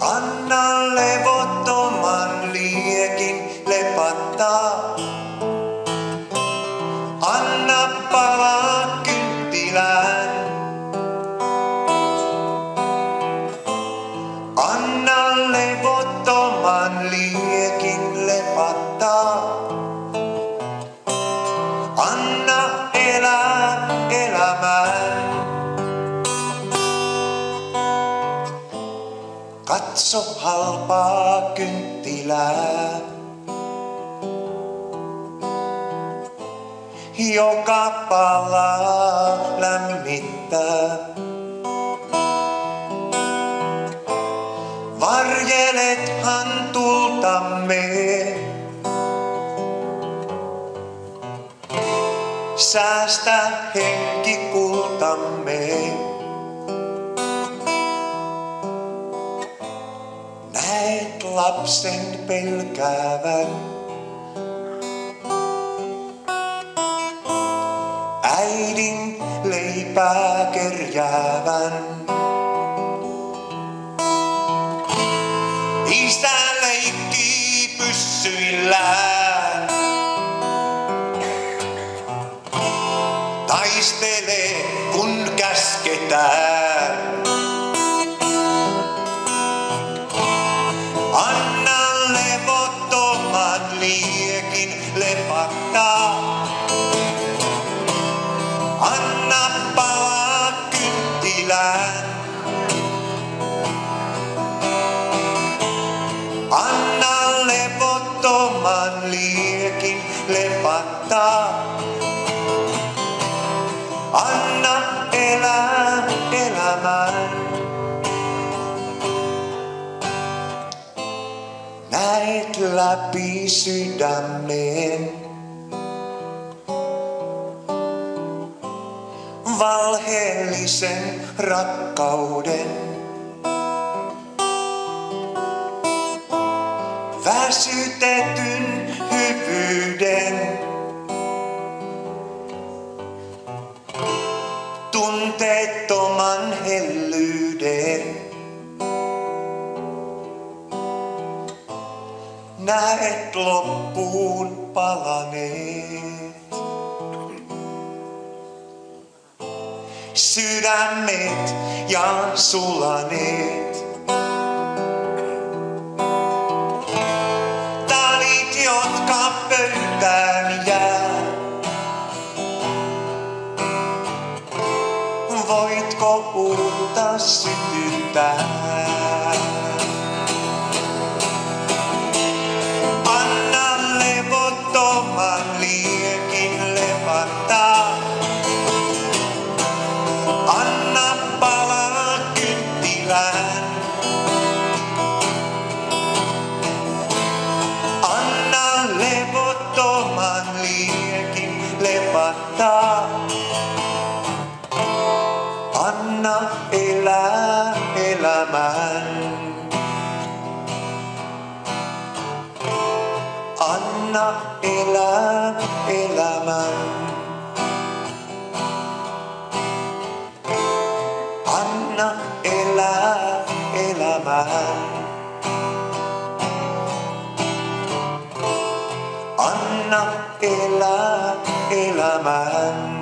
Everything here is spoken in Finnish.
Anna levottoman liekin lepattaa. Anna elää elämään. Katso halpaa kynttilää. Joka palaa lämmittää. Varjelethan tultamme. Säästä henki kultamme. Näet lapsen pelkäävän. Äidin leipää kerjäävän. Isä leikkii pyssyillään. Kynttilään. Anna levottoman liekin lepattaa. Anna elää elämään. Näet läpi sydämeen. Valheellisen rakkauden. Väsytetyn hyvyyden. Tunteettoman hellyyden. näet loppuun palaneet. Sydämet ja sulaneet. Talit, jotka pöytään jää. Voitko uutta sytyttää? Liekin lepattaa. Anna elää elämään. Anna elää elämän. Anna elää elämän. man